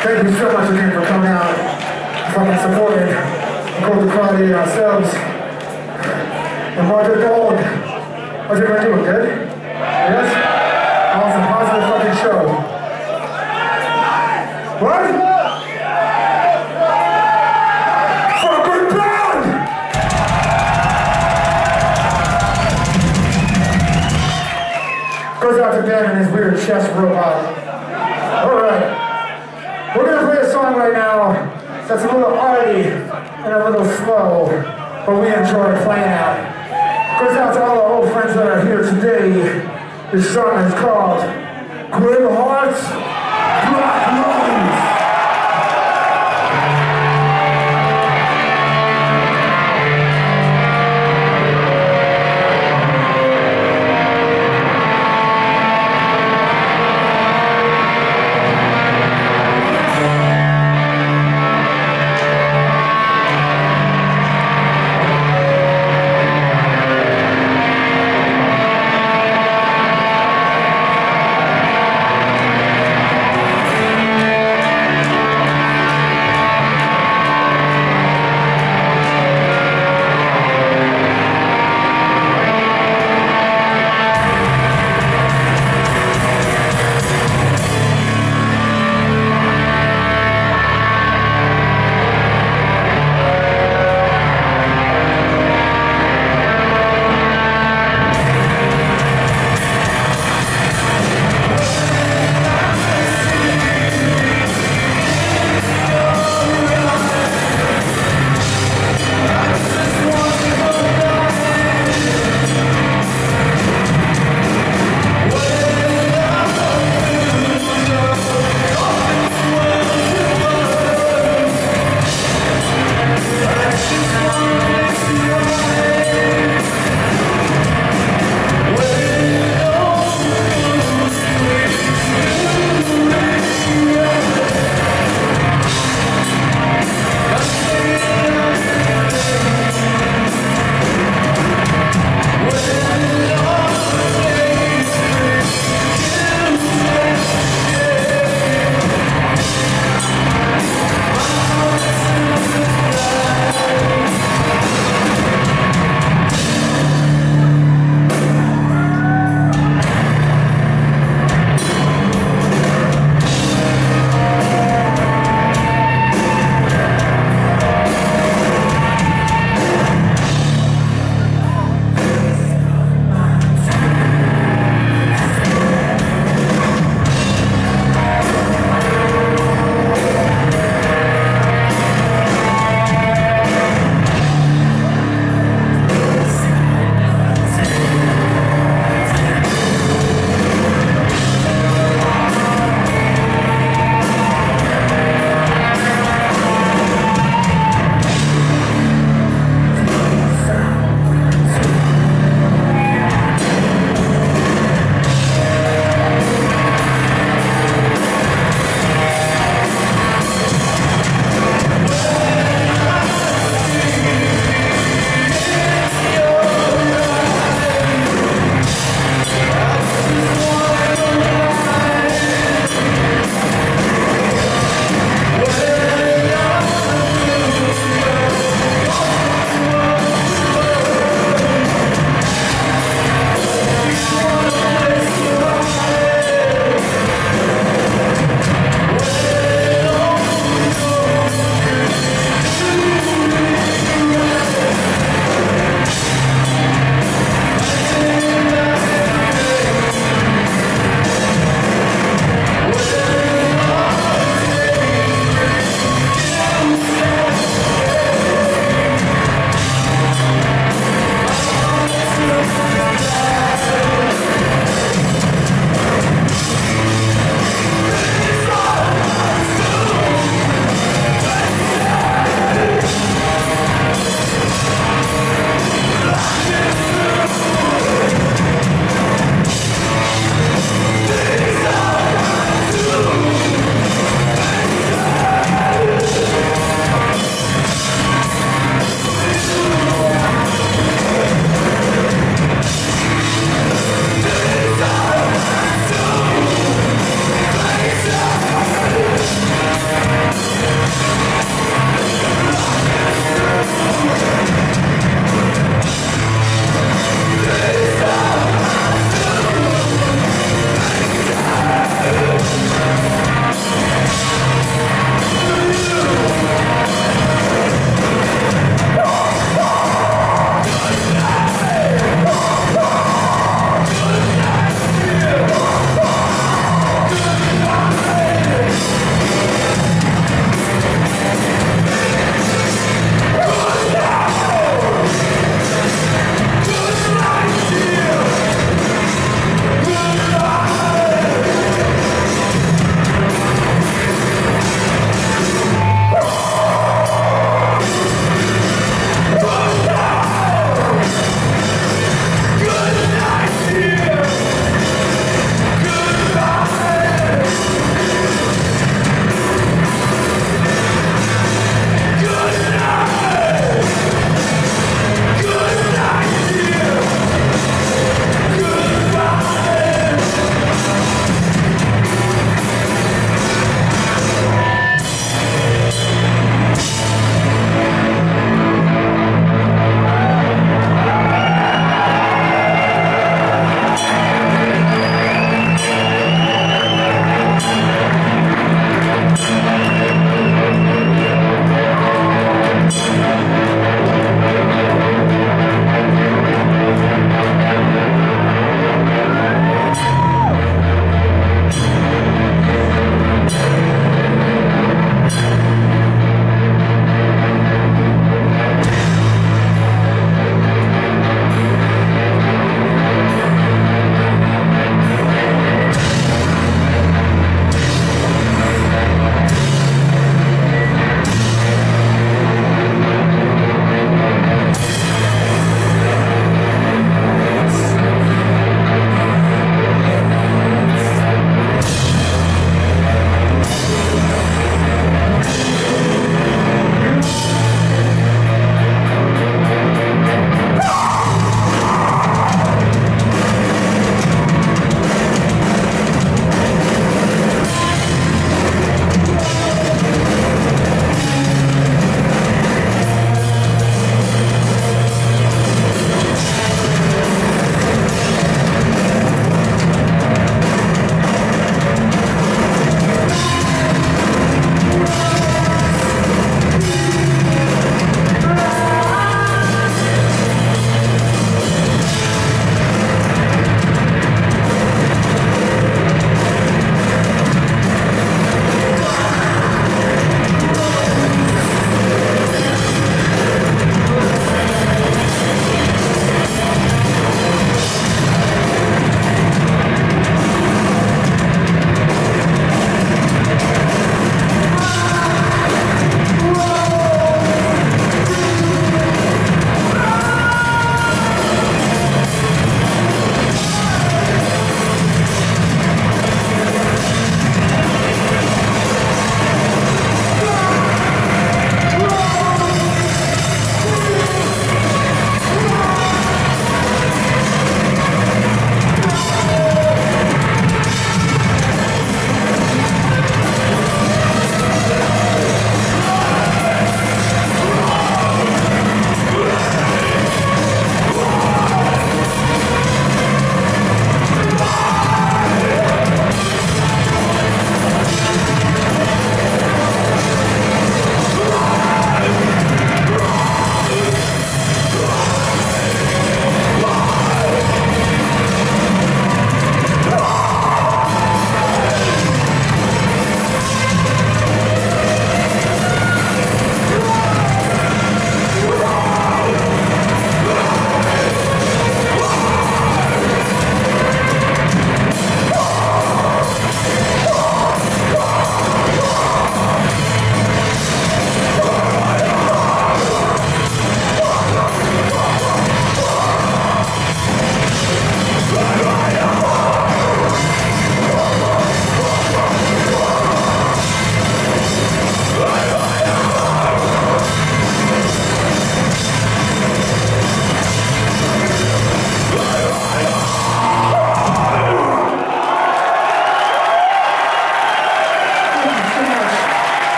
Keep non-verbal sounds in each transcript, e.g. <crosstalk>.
Thank you so much again for coming out, fucking supporting Golden Friday ourselves. And Roger Gold. How's everybody doing? Good? Yes? Awesome, positive fucking show. What? Fucking bad! Goes out to Ben and his weird chest robot. Alright. We're gonna play a song right now that's a little arty and a little slow, but we enjoy playing it. Goes out to all our old friends that are here today. This song is called Grim Hearts, Black Lungs.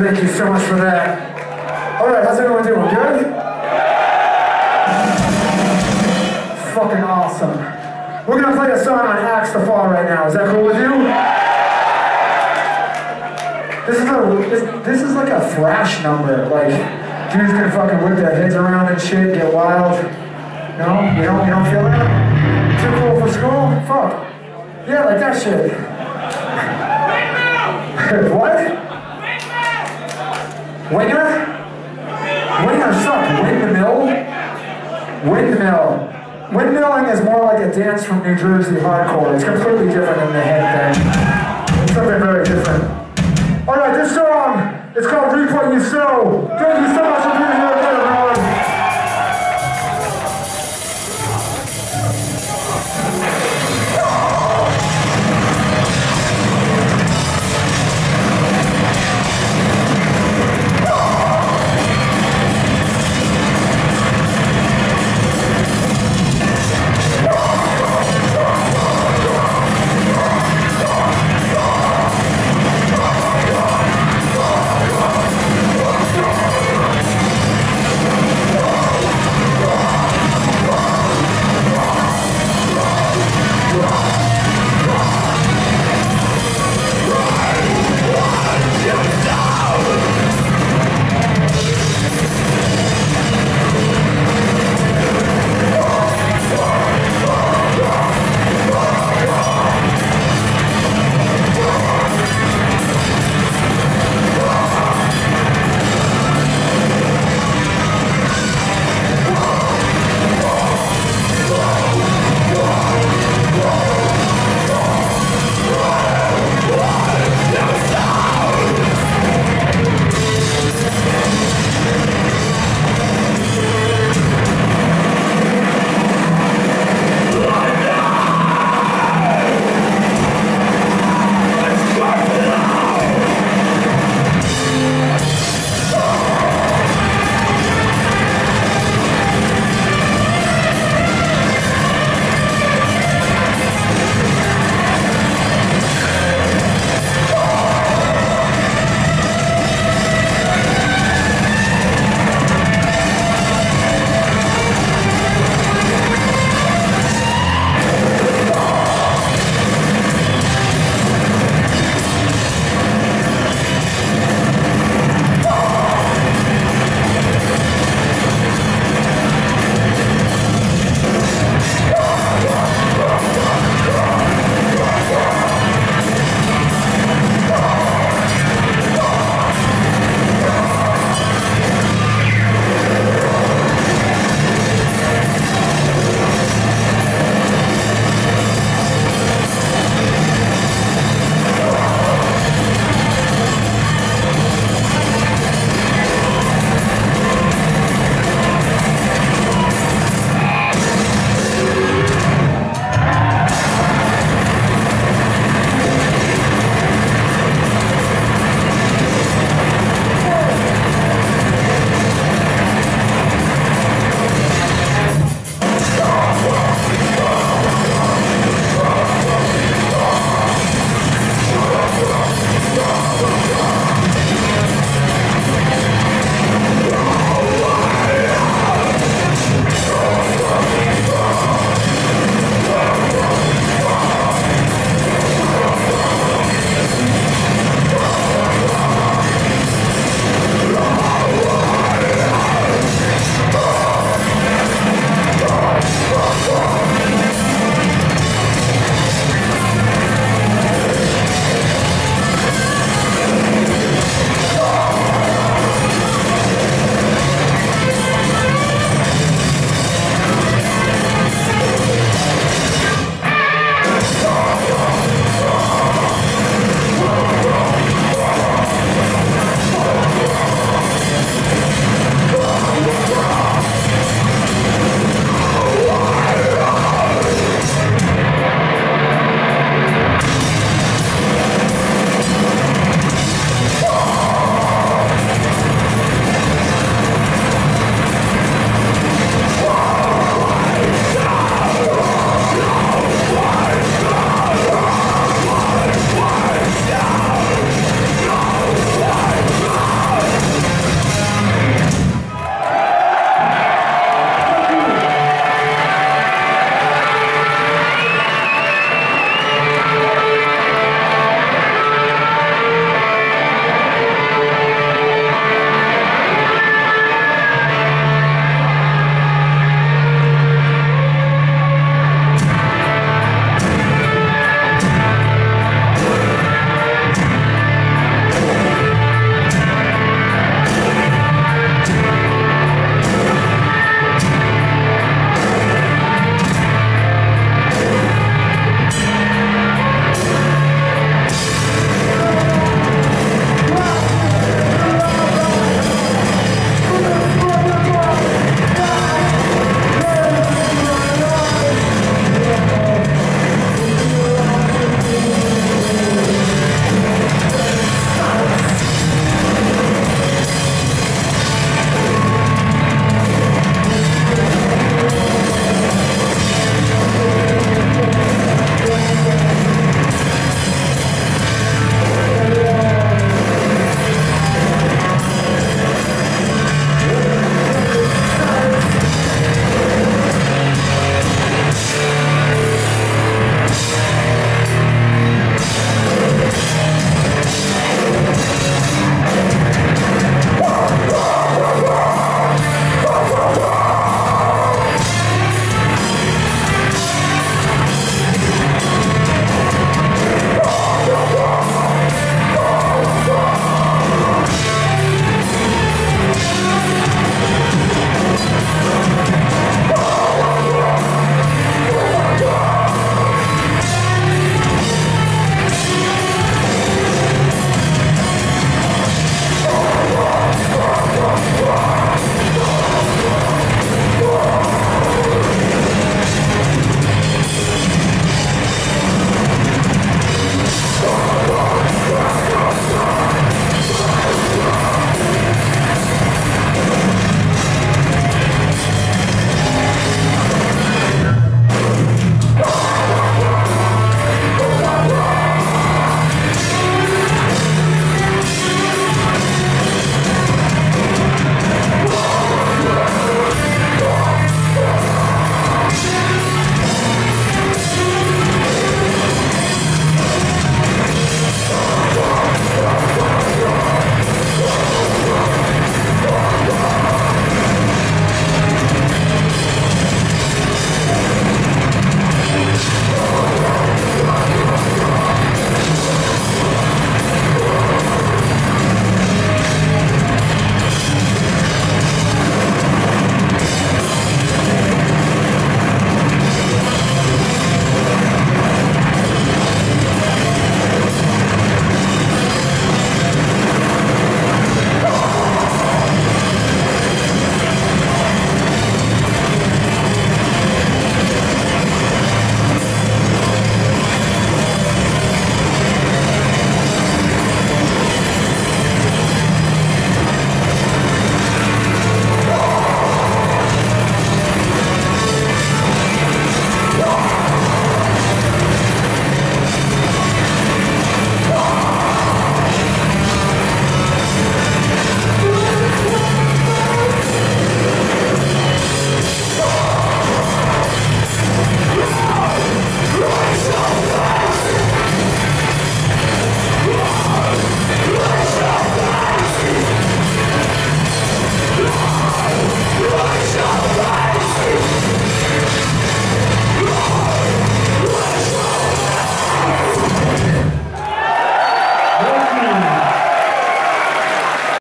Thank you so much for that. Alright, how's everyone doing? Good? Fucking awesome. We're gonna play a song on Axe to Fall right now. Is that cool with you? This is a this, this is like a thrash number. Like dudes can fucking whip their heads around and shit, get wild. No, you don't you don't feel that? Too cool for school? Fuck. Yeah, like that shit. <laughs> what? Winger? Winger suck. Windmill? Windmill. Windmilling is more like a dance from New Jersey hardcore. It's completely different than the head thing. It's something very different. Alright, this song is called Reap What You Sow. Thank you so